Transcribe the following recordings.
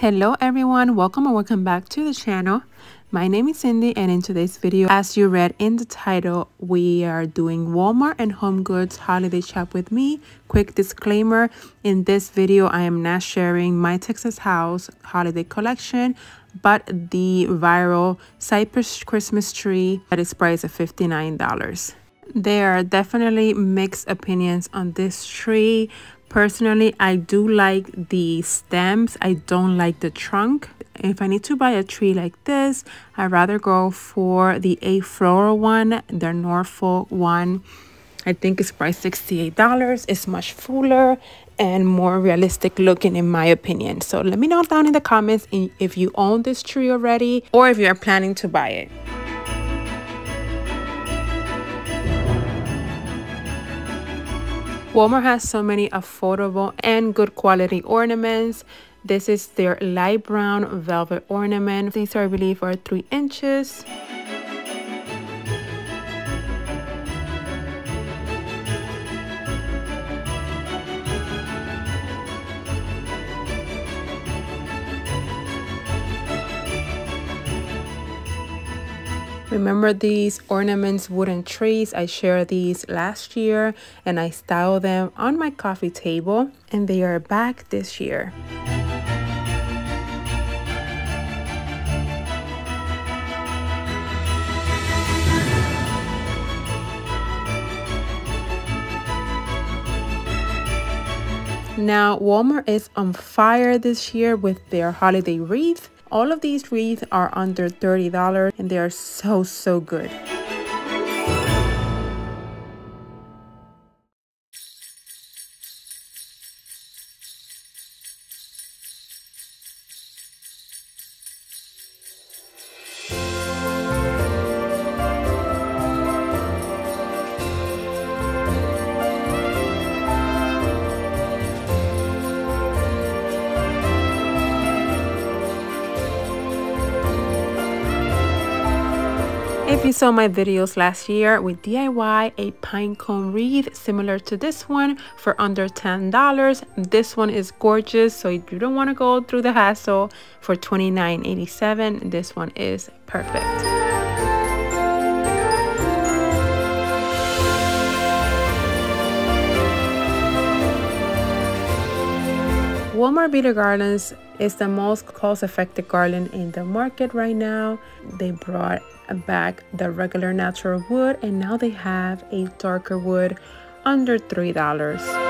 Hello everyone, welcome or welcome back to the channel. My name is Cindy and in today's video, as you read in the title, we are doing Walmart and Home Goods Holiday Shop with me. Quick disclaimer, in this video, I am not sharing my Texas House holiday collection, but the viral Cypress Christmas tree that is priced at $59. There are definitely mixed opinions on this tree. Personally, I do like the stems. I don't like the trunk. If I need to buy a tree like this, I'd rather go for the Afloral one, the Norfolk one. I think it's priced $68. It's much fuller and more realistic looking in my opinion. So let me know down in the comments if you own this tree already or if you're planning to buy it. Walmart has so many affordable and good quality ornaments. This is their light brown velvet ornament. These are, I believe, are three inches. Remember these ornaments wooden trees? I shared these last year and I styled them on my coffee table and they are back this year. Now, Walmart is on fire this year with their holiday wreath. All of these wreaths are under $30 and they are so, so good. If you saw my videos last year, we DIY a pine cone wreath similar to this one for under $10. This one is gorgeous, so you don't want to go through the hassle for $29.87, this one is perfect. Walmart Beaded Garlands is the most cost-effective garland in the market right now. They brought back the regular natural wood and now they have a darker wood under $3.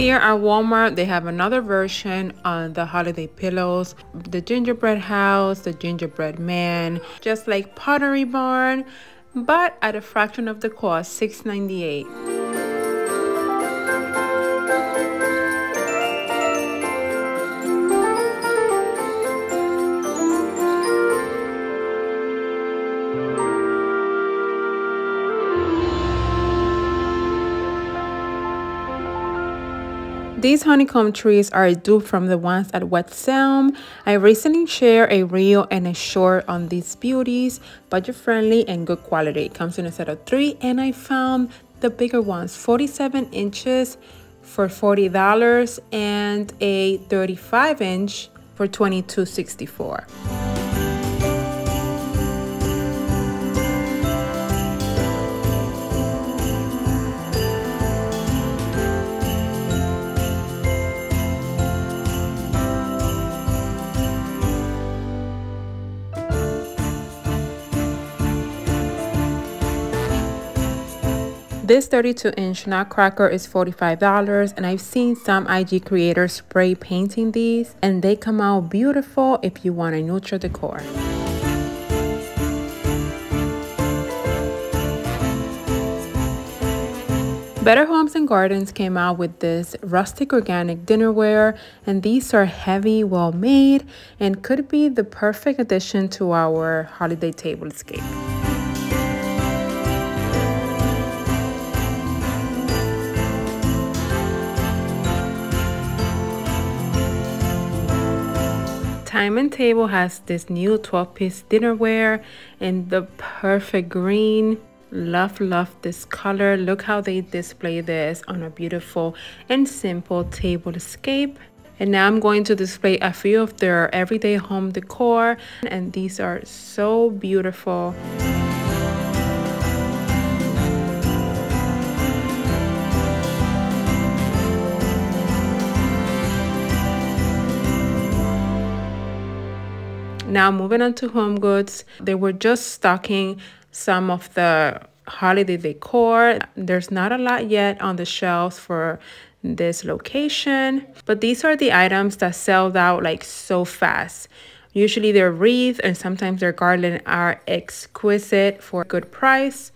Here at Walmart, they have another version on the holiday pillows, the gingerbread house, the gingerbread man, just like Pottery Barn, but at a fraction of the cost, $6.98. These honeycomb trees are a dupe from the ones at West Elm. I recently shared a reel and a short on these beauties, budget friendly and good quality. It comes in a set of three and I found the bigger ones, 47 inches for $40 and a 35 inch for $22.64. This 32 inch nutcracker is $45 and I've seen some IG creators spray painting these and they come out beautiful if you want a neutral decor. Better Homes and Gardens came out with this rustic organic dinnerware and these are heavy, well made and could be the perfect addition to our holiday tablescape. Diamond table has this new 12 piece dinnerware in the perfect green. Love love this color. Look how they display this on a beautiful and simple tablescape. And now I'm going to display a few of their everyday home decor. And these are so beautiful. Now moving on to home goods, they were just stocking some of the holiday decor. There's not a lot yet on the shelves for this location, but these are the items that sell out like so fast. Usually their wreath and sometimes their garland are exquisite for a good price.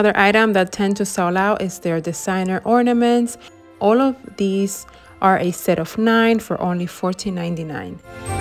Another item that tend to sell out is their designer ornaments. All of these are a set of nine for only $14.99.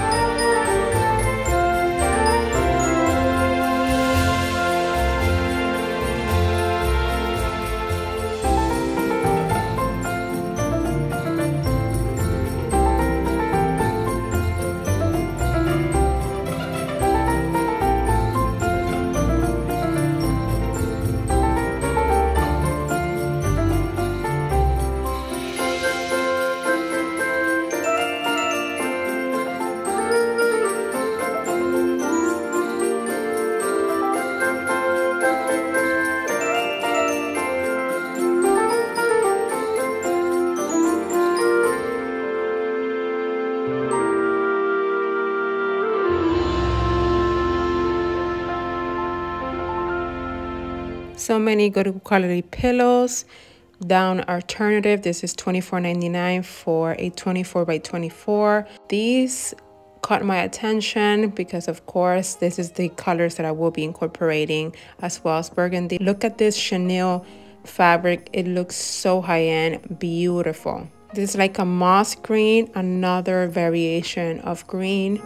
so many good quality pillows. Down alternative this is $24.99 for a 24 by 24 these caught my attention because of course this is the colors that I will be incorporating as well as burgundy. Look at this chenille fabric. It looks so high-end beautiful. This is like a moss green another variation of green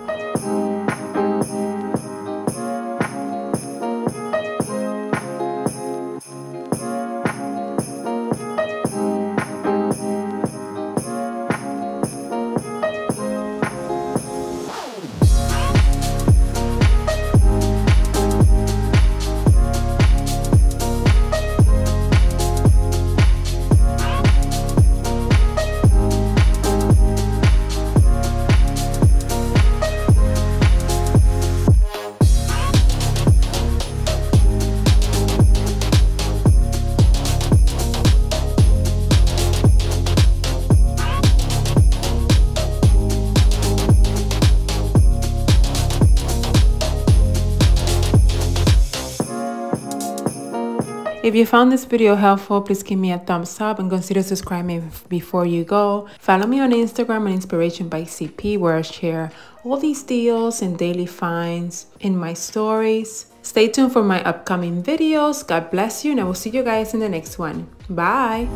If you found this video helpful, please give me a thumbs up and consider subscribing before you go. Follow me on Instagram and Inspiration by CP where I share all these deals and daily finds in my stories. Stay tuned for my upcoming videos. God bless you and I will see you guys in the next one. Bye!